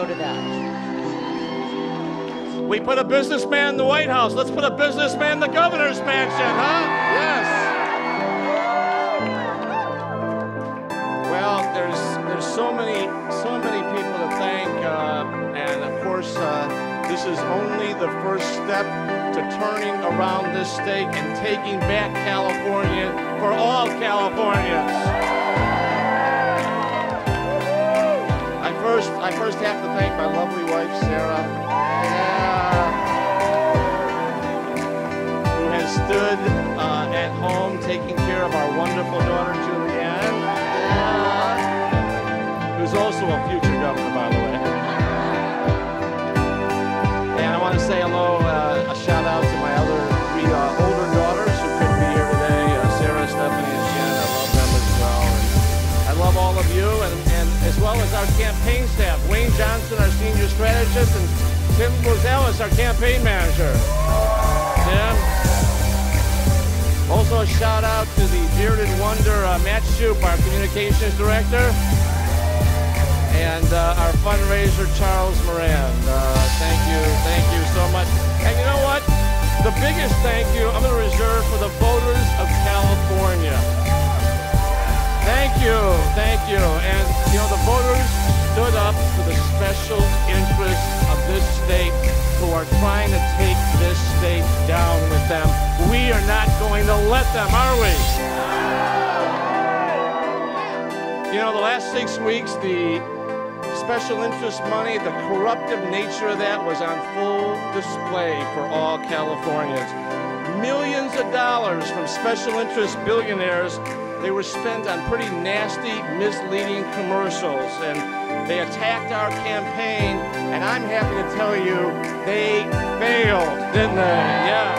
go to that. We put a businessman in the White House. Let's put a businessman in the governor's mansion, huh? Yes. Well, there's there's so many so many people to thank, uh, and of course, uh, this is only the first step to turning around this state and taking back California for all Californians. First have to thank my lovely wife Sarah. Who has stood uh, at home taking care of our wonderful daughter Julianne. Who's also a future governor, by the way. And I want to say hello, staff, Johnson, our senior strategist, and Tim Rosales, our campaign manager. Tim. Also a shout out to the bearded wonder, uh, Matt Shupe, our communications director and uh, our fundraiser, Charles Moran. Uh, thank you, thank you so much. And you know what? The biggest thank you I'm going to reserve for the voters of California. Thank you, thank you special interests of this state who are trying to take this state down with them. We are not going to let them, are we? You know, the last six weeks, the special interest money, the corruptive nature of that was on full display for all Californians. Millions of dollars from special interest billionaires, they were spent on pretty nasty, misleading commercials. And they attacked our campaign, and I'm happy to tell you, they failed, didn't they? Yes.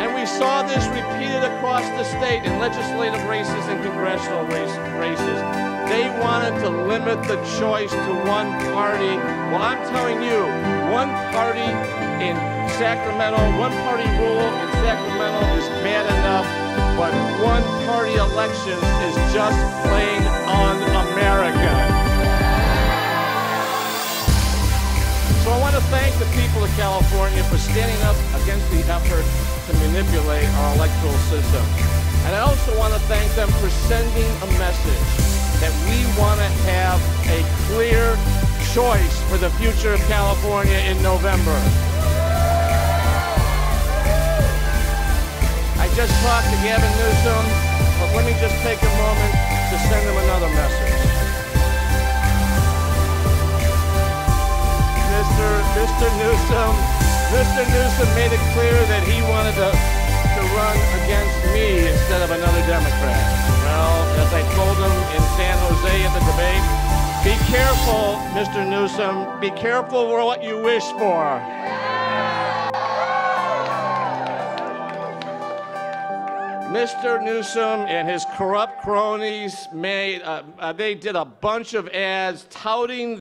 And we saw this repeated across the state in legislative races and congressional race, races. They wanted to limit the choice to one party. Well, I'm telling you, one party in Sacramento, one party rule Sacramento is bad enough, but one party election is just plain un-American. So I want to thank the people of California for standing up against the effort to manipulate our electoral system. And I also want to thank them for sending a message that we want to have a clear choice for the future of California in November. I to Gavin Newsom, but let me just take a moment to send him another message. Mr. Mr. Newsom, Mr. Newsom made it clear that he wanted to, to run against me instead of another Democrat. Well, as I told him in San Jose at the debate, be careful, Mr. Newsom. Be careful for what you wish for. Mr. Newsom and his corrupt cronies made, uh, uh, they did a bunch of ads touting